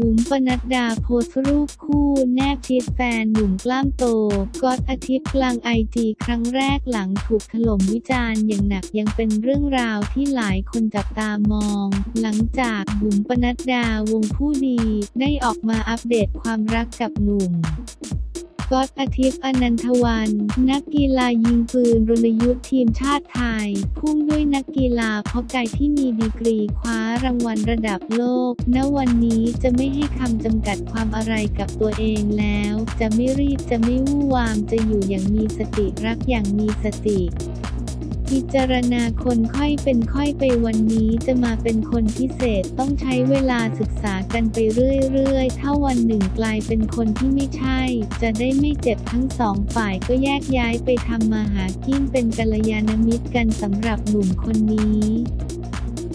บุ๋มปนัดดาโพสรูปคู่แนบชิดแฟนหนุ่มกล้ามโตก๊อตอาทิตย์กลางไอจีครั้งแรกหลังถูกถล่มวิจารณ์อย่างหนักยังเป็นเรื่องราวที่หลายคนจับตามอง หลังจากบุ๋มปนัดดาวงผู้ดี ได้ออกมาอัปเดตความรักกับหนุ่ม ก๊อตอาทิตย์อนันทวัน นักกีฬายิงปืนรณยุทธ์ทีมชาติไทย พุ่งด้วยนักกีฬาเพาะกายที่มีดีกรีคว้ารางวัลระดับโลก ณ วันนี้จะไม่ให้คำจำกัดความอะไรกับตัวเองแล้ว จะไม่รีบจะไม่วู่วามจะอยู่อย่างมีสติรักอย่างมีสติ พิจารณาคนค่อยเป็นค่อยไปวันนี้จะมาเป็นคนพิเศษต้องใช้เวลาศึกษากันไปเรื่อยๆ ถ้าวันหนึ่งกลายเป็นคนที่ไม่ใช่ จะได้ไม่เจ็บทั้งสองฝ่ายก็แยกย้ายไปทำมาหากินเป็นกัลยาณมิตรกันสำหรับหนุ่มคนนี้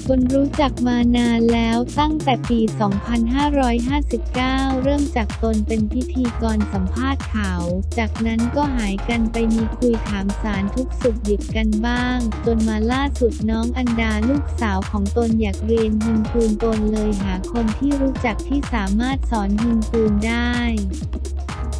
คนรู้จักมานานแล้วตั้งแต่ปี 2559 เริ่มจากตนเป็นพิธีกรสัมภาษณ์ข่าวจากนั้นก็หายกันไปมีคุยถามสารทุกสุขดิบกันบ้าง จนมาล่าสุดน้องอันดาลูกสาวของตนอยากเรียนยิงปืนตนเลยหาคนที่รู้จักที่สามารถสอนยิงปืนได้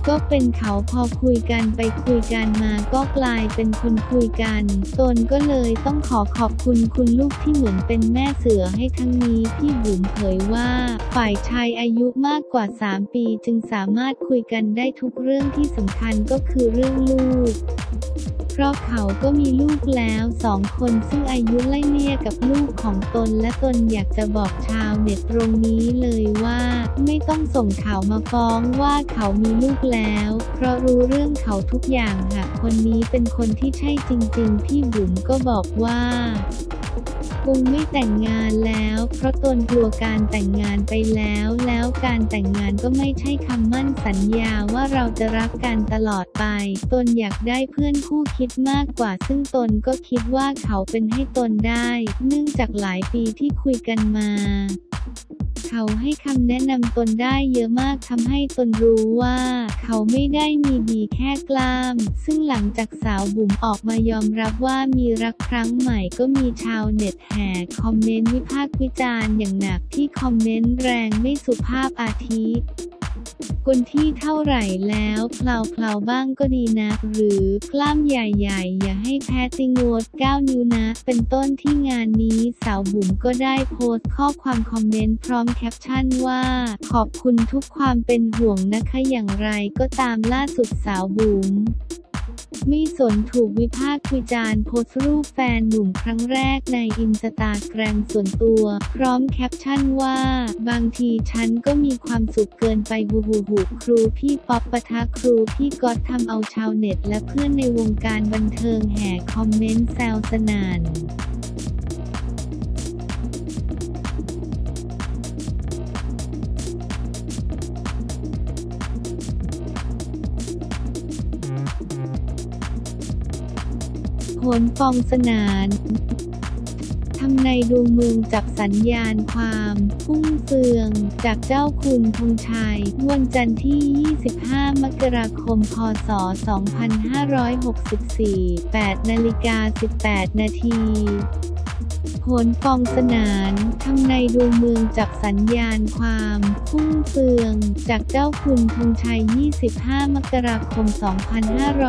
ก็เป็นเขาพอคุยกันไปคุยกันมาก็กลายเป็นคนคุยกันตนก็เลยต้องขอขอบคุณคุณลูกที่เหมือนเป็นแม่เสือให้ทั้งนี้พี่บุ๋มเผยว่า ฝ่ายชายอายุมากกว่า 3 ปีจึงสามารถคุยกันได้ทุกเรื่องที่สำคัญก็คือเรื่องลูก เพราะเขาก็มีลูกแล้วสองคนซึ่งอายุไล่เลี่ยกับลูกของตนและตนอยากจะบอกชาวเน็ตตรงนี้เลยว่า ไม่ต้องส่งข่าวมาฟ้องว่าเขามีลูกแล้ว เพราะรู้เรื่องเขาทุกอย่างหากคนนี้เป็นคนที่ใช่จริง ๆ พี่บุ๋มก็บอกว่า งไม่แต่งงานแล้ว เพราะตนกลัวการแต่งงานไปแล้ว แล้วการแต่งงานก็ไม่ใช่คำมั่นสัญญาว่าเราจะรักกันตลอดไป ตนอยากได้เพื่อนคู่คิดมากกว่า ซึ่งตนก็คิดว่าเขาเป็นให้ตนได้ เนื่องจากหลายปีที่คุยกันมา เขาให้คำแนะนำตนได้เยอะมากทำให้ตนรู้ว่า เขาไม่ได้มีดีแค่กล้าม ซึ่งหลังจากสาวบุ๋มออกมายอมรับว่ามีรักครั้งใหม่ก็มีชาวเน็ตแห่คอมเมนต์วิพากษ์วิจารณ์อย่างหนักที่คอมเมนต์แรงไม่สุภาพอาทิ คนที่เท่าไหร่แล้วเพลาเพลาบ้างก็ดีนะ หรือกล้ามใหญ่ๆ อย่าให้แพ้ติงวด9นิ้วนะ เป็นต้นที่งานนี้สาวบุ๋มก็ได้โพสต์ข้อความคอมเมนต์พร้อมแคปชั่นว่า ขอบคุณทุกความเป็นห่วงนะคะอย่างไรก็ตามล่าสุดสาวบุ๋ม ไม่สนถูกวิพากษ์วิจารณ์โพสต์รูปแฟนหนุ่มครั้งแรกในอินสตาแกรมส่วนตัว พร้อมแคปชั่นว่า บางทีฉันก็มีความสุขเกินไปบูบูบูครูพี่ป๊อปปะทะครูพี่ก๊อตทำเอาชาวเน็ตและเพื่อนในวงการบันเทิงแห่คอมเมนต์แซวสนาน ผลฟองสนานทำในดวงเมืองจับสัญญาณความพุ่งเฟืองจากเจ้าคุณธงชัย วันจันทร์ที่ 25 มกราคม พศ 2564 8นาฬิกา 18 นาที ผลฟองสนานทำในดวงเมืองจับสัญญาณความพุ่งเฟือง จากเจ้าคุณธงชัย 25 มกราคม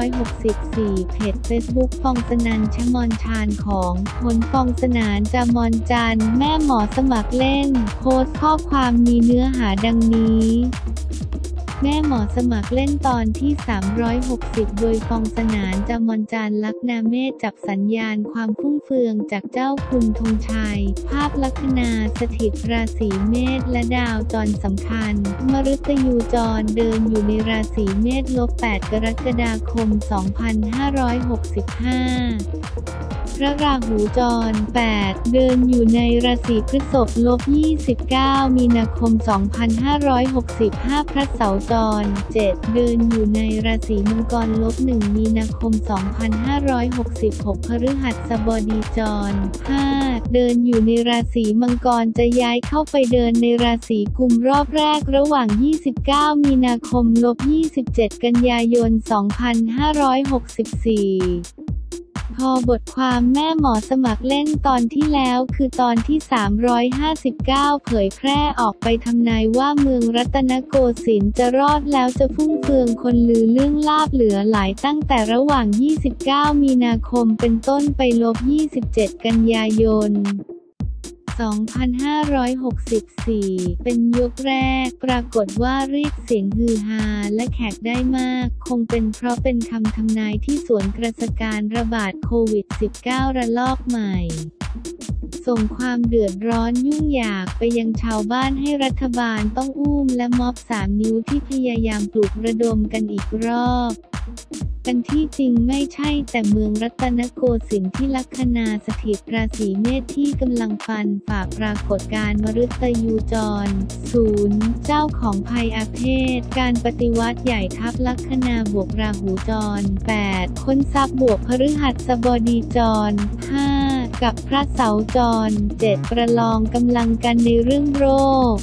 2564 เพจเฟซบุ๊กฟองสนานจามรจันทร์ของคุณฟองสนาน จามรจันทร์แม่หมอสมัครเล่น โพสต์ข้อความมีเนื้อหาดังนี้ แม่หมอสมัครเล่นตอนที่ 360 โดยฟองสนานจามรจันทร์ลัคนาเมษจับสัญญาณความฟุ้งเฟื่องจากเจ้าคุณธงชัย ภาพลัคนาสถิตราศีเมษและดาวจรสำคัญ มฤตยูจรเดินอยู่ในราศีเมษลบ 8 กรกฎาคม 2565พระราหูจร 8 เดินอยู่ในราศีพฤษภลบ 29 มีนาคม 2565 พระเสาร์จร 7 เดินอยู่ในราศีมังกรลบ1มีนาคม 2566 พฤหัสบดีจร 5 เดินอยู่ในราศีมังกรจะย้ายเข้าไปเดินในราศีกุมรอบแรกระหว่าง 29 มีนาคมลบ27 กันยายน 2564 พอบทความแม่หมอสมัครเล่นตอนที่แล้วคือตอนที่ 359 เผยแพร่ออกไปทำนายว่าเมืองรัตนโกสินทร์จะรอดแล้วจะฟุ้งเฟืองคนลือเรื่องลาบเหลือหลายตั้งแต่ระหว่าง 29 มีนาคมเป็นต้นไปลบ 27 กันยายน 2564 เป็นยกแรก ปรากฏว่าเรียกเสียงฮือฮาและแขกได้มาก คงเป็นเพราะเป็นคำทำนายที่สวนกระสการระบาดโควิด -19 ระลอกใหม่ส่งความเดือดร้อนยุ่งยากไปยังชาวบ้านให้รัฐบาลต้องอุ้มและม็อบสามนิ้วที่พยายามปลุกระดมกันอีกรอบ กันที่จริงไม่ใช่แต่เมืองรัตนโกสินทร์ที่ลัคนาสถิตราศีเมษที่กำลังฟันฝ่าปรากฏการมฤตยูจรศูนย์เจ้าของภัยอาเพศ การปฏิวัติใหญ่ทัพลัคนาบวกราหูจร 8 ค้นทรัพย์บวกพฤหัสบดีจร 5 กับพระเสาจร 7 ประลองกำลังกันในเรื่องโรค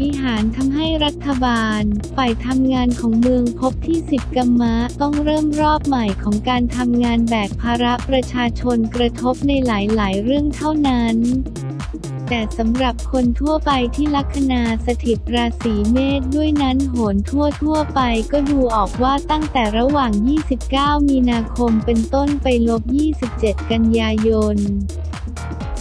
วิหารทำให้รัฐบาล ฝ่ายทำงานของเมืองพบที่สิบกัมมะต้องเริ่มรอบใหม่ของการทำงานแบกภาระประชาชนกระทบในหลาย ๆ เรื่องเท่านั้นแต่สำหรับคนทั่วไปที่ลัคนาสถิตราศีเมษด้วยนั้นโหนทั่วทั่วไปก็ดูออกว่าตั้งแต่ระหว่าง 29 มีนาคมเป็นต้นไปลบ 27 กันยายน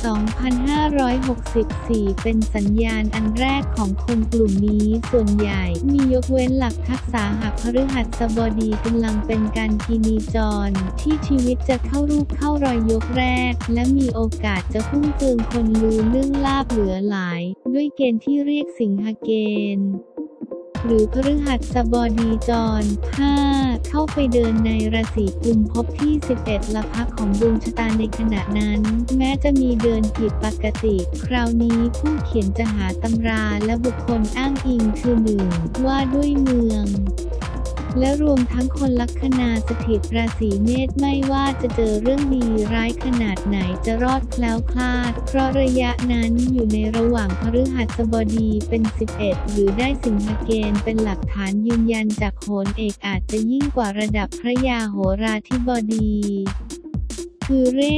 2564 เป็นสัญญาณอันแรกของคนกลุ่มนี้ส่วนใหญ่ มียกเว้นหลักทักษะหักพฤหัสบดีกำลังเป็นการกินีจร ที่ชีวิตจะเข้ารูปเข้ารอยยกแรก และมีโอกาสจะพุ่งเฟืองคนลือเรื่องลาบเหลือหลาย ด้วยเกณฑ์ที่เรียกสิงหเกณฑ์ หรือพฤหัสบดีจร 5 เข้าไปเดินในราศีกุมภพที่ 11ละพักของดวงชะตาในขณะนั้น แม้จะมีเดินผิดปกติ คราวนี้ผู้เขียนจะหาตำราและบุคคลอ้างอิงคือหนึ่งว่าด้วยเมือง และรวมทั้งคนลัคนาสถิตราศีเมษไม่ว่าจะเจอเรื่องดีร้ายขนาดไหนจะรอดแคล้วคลาด เพราะระยะนั้นอยู่ในระหว่างพฤหัสบดีเป็น 11 หรือได้สิงหเกณฑ์เป็นหลักฐานยืนยันจากโหนเอกอาจจะยิ่งกว่าระดับพระยาโหราธิบดี คือเร่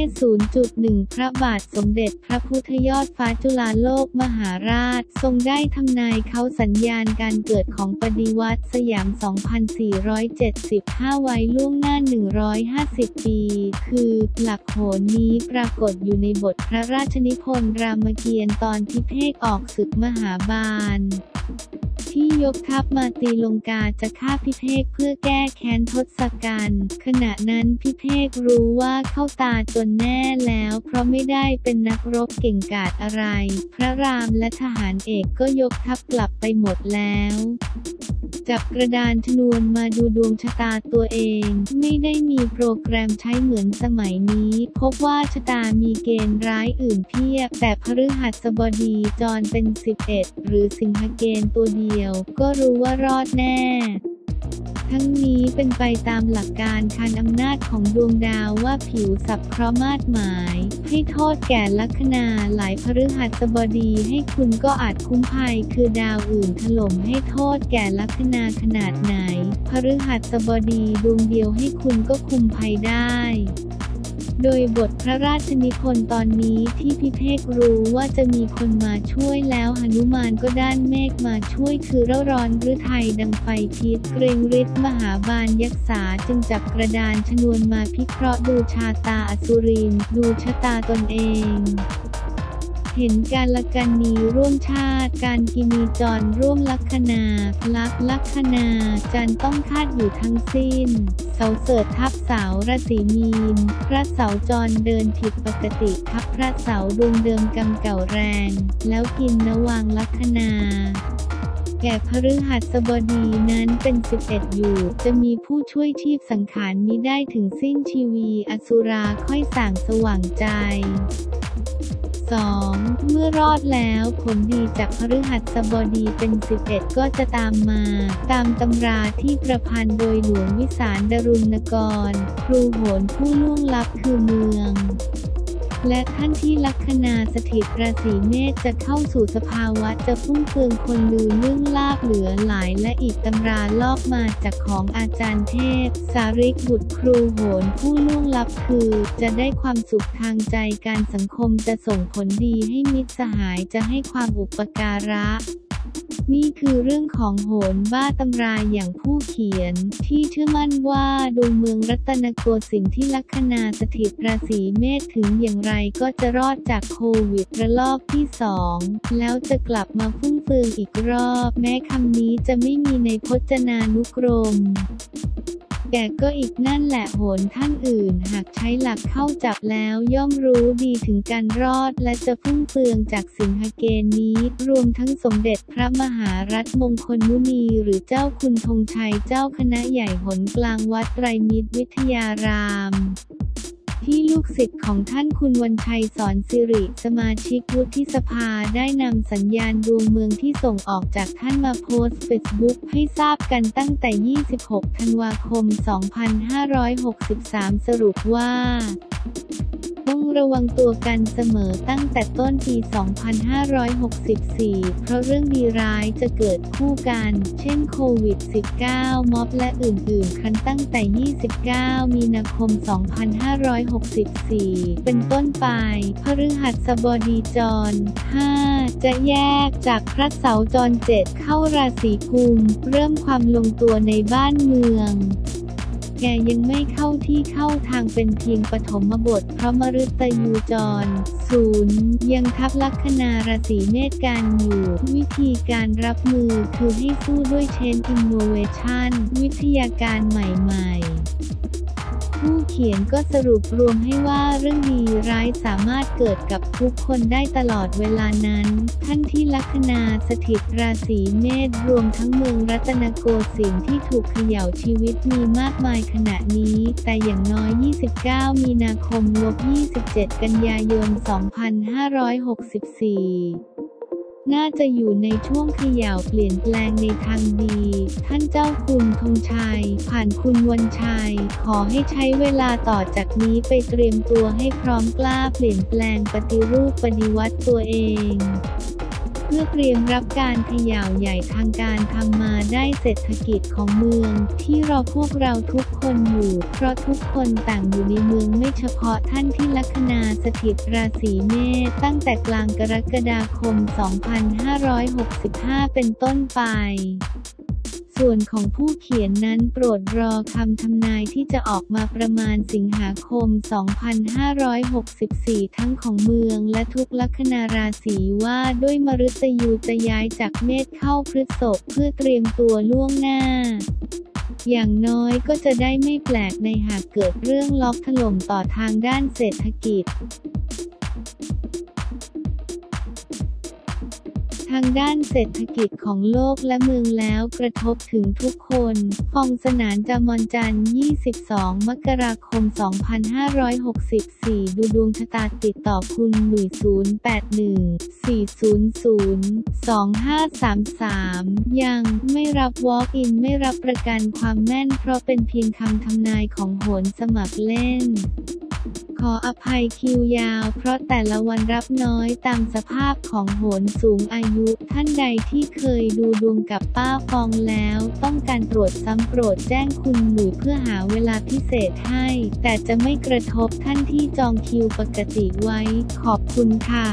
0.1 พระบาทสมเด็จพระพุทธยอดฟ้าจุฬาโลกมหาราช ทรงได้ทำนายเขาสัญญาณการเกิดของปฏิวัติสยาม 2475 ไว้ล่วงหน้า 150 ปี คือหลักโหนนี้ปรากฏอยู่ในบทพระราชนิพนธ์รามเกียรติ์ตอนพิเภกออกศึกมหาบาล ที่ยกทัพมาตีลงกาจะฆ่าพิเภกเพื่อแก้แค้นทศกัณฐ์ขณะนั้นพิเภกรู้ว่าเข้าตาจนแน่แล้ว เพราะไม่ได้เป็นนักรบเก่งกาจอะไร พระรามและทหารเอกก็ยกทัพกลับไปหมดแล้ว จับกระดานชนวนมาดูดวงชะตาตัวเอง ไม่ได้มีโปรแกรมใช้เหมือนสมัยนี้ พบว่าชะตามีเกณฑ์ร้ายอื่นเพียบ แต่พฤหัสบดีจรเป็น 11 หรือสิงหเกณฑ์ตัวเดียว ก็รู้ว่ารอดแน่ ทั้งนี้เป็นไปตามหลักการคานอำนาจของดวงดาวว่าผิวสับเคราะห์มาดหมาย ให้โทษแก่ลัคนาหลายพฤหัสบดีให้คุณก็อาจคุ้มภัยคือดาวอื่นถล่มให้โทษแก่ลัคนาขนาดไหน พฤหัสบดีดวงเดียวให้คุณก็คุมภัยได้ โดยบทพระราชนิพนธ์ตอนนี้ที่พิเภกรู้ว่าจะมีคนมาช่วยแล้วหนุมานก็ด้านเมฆมาช่วยคือเร่าร้อนฤทัยดังไฟพิษเกรงฤทธิ์มหาบาลยักษาจึงจับกระดานชนวนมาพิเคราะห์ดูชาตาอสุรินดูชะตาตนเอง เห็นการละกันนีร่วมชาติ การกินีจรร่วมลัคนาลักลัคนาจันต้องคาดอยู่ทั้งสิ้น เสาเสดทับเสาราศีมีน พระเสาจรเดินผิดปกติทับพระเสาดวงเดิมกำเก่าแรง แล้วกินนวางลัคนาแก่พฤหัสบดีนั้นเป็น 11 อยู่ จะมีผู้ช่วยชีพสังขารมิได้ถึงสิ้นชีวี อสุราค่อยส่างสว่างใจ 2. เมื่อรอดแล้วผลดีจากพฤหัสบดีเป็น 11 ก็จะตามมา ตามตำราที่ประพันธ์โดยหลวงวิสารดรุณกร ครูโหนผู้ล่วงลับคือเมือง และท่านที่ลัคนาสถิตราศีเมษจะเข้าสู่สภาวะจะพุ่งเฟืองคนลือเรื่องลาบเหลือหลายและอีกตำราลอกมาจากของอาจารย์เทพ สาริกบุตรครูโหนผู้ล่วงลับคือ จะได้ความสุขทางใจการสังคมจะส่งผลดีให้มิตรสหายจะให้ความอุปการะ นี่คือเรื่องของโหนบ้าตำราอย่างผู้เขียน ที่เชื่อมั่นว่าดวงเมืองรัตนโกสินทร์ที่ลัคนาสถิตราศีเมษถึงอย่างไรก็จะรอดจากโควิดระลอกที่สองแล้วจะกลับมาฟุ่งเฟืองอีกรอบ แม้คำนี้จะไม่มีในพจนานุกรม แกก็อีกนั่นแหละโหนท่านอื่น หากใช้หลักเข้าจับแล้วย่อมรู้ดีถึงการรอดและจะพุ่งเฟืองจากสิงหเกณฑ์นี้ รวมทั้งสมเด็จพระมหารัฐมงคลมุนีหรือเจ้าคุณธงชัยเจ้าคณะใหญ่หนกลางวัดไตรมิตรวิทยาราม ที่ลูกศิษย์ของท่านคุณวันชัยสอนสิริ สมาชิกวุฒิสภาได้นำสัญญาณดวงเมืองที่ส่งออกจากท่านมาโพสต์เฟซบุ๊กให้ทราบกันตั้งแต่ 26 ธันวาคม 2563 สรุปว่า ระวังตัวกันเสมอตั้งแต่ต้นปี 2564 เพราะเรื่องดีร้ายจะเกิดคู่กัน เช่นโควิด -19 ม็อบและอื่นๆ ครั้นตั้งแต่ 29 มีนาคม 2564 เป็นต้นไปพฤหัสบดีจร 5 จะแยกจากพระเสาจร 7 เข้าราศีกุม เริ่มความลงตัวในบ้านเมือง แกยังไม่เข้าที่เข้าทางเป็นเพียงปฐมบท เพราะมฤตยูจรศูนย์ยังทับลัคนาราศีเมษการอยู่ วิธีการรับมือคือให้สู้ด้วย change innovation วิทยาการใหม่ๆ ผู้เขียนก็สรุปรวมให้ว่าเรื่องดีร้ายสามารถเกิดกับทุกคนได้ตลอดเวลานั้น ท่านที่ลัคนาสถิตราศีเมษรวมทั้งเมืองรัตนโกสินทร์ที่ถูกเขย่าชีวิตมีมากมายขณะนี้ แต่อย่างน้อย 29 มีนาคมลบ27 กันยายน 2564 น่าจะอยู่ในช่วงขย่าวเปลี่ยนแปลงในทางดี ท่านเจ้าคุณธงชัย ผ่านคุณวันชัย ขอให้ใช้เวลาต่อจากนี้ไปเตรียมตัวให้พร้อมกล้าเปลี่ยนแปลงปฏิรูปปฏิวัติตัวเอง เพื่อเตรียมรับการขย่าวใหญ่ทางการทำมาได้เศรษฐกิจของเมือง ที่รอพวกเราทุกคนอยู่ เพราะทุกคนต่างอยู่ในเมืองไม่เฉพาะท่านที่ลัคนาสถิตราศีเมษตั้งแต่กลางกรกฎาคม 2565 เป็นต้นไป ส่วนของผู้เขียนนั้นโปรดรอคำทำนายที่จะออกมาประมาณสิงหาคม 2564 ทั้งของเมืองและทุกลัคนาราศีว่าด้วยมฤตยูจะย้ายจากเมษเข้าพฤษภเพื่อเตรียมตัวล่วงหน้าอย่างน้อยก็จะได้ไม่แปลกในหากเกิดเรื่องล็อกถล่มต่อทางด้านเศรษฐกิจ ทางด้านเศรษฐกิจของโลกและเมืองแล้วกระทบถึงทุกคนฟองสนานจามอนจันทร์22 มกราคม 2564 ดูดวงชะตาติดต่อคุณหลุย081 400 2533 ยังไม่รับวอล์กอินไม่รับประกันความแม่นเพราะเป็นเพียงคำทำนายของโหนสมัครเล่น ขออภัยคิวยาว เพราะแต่ละวันรับน้อยตามสภาพของโหนสูงอายุ ท่านใดที่เคยดูดวงกับป้าฟองแล้ว ต้องการตรวจซ้ำโปรดแจ้งคุณหนุ่ยเพื่อหาเวลาพิเศษให้ แต่จะไม่กระทบท่านที่จองคิวปกติไว้ ขอบคุณค่ะ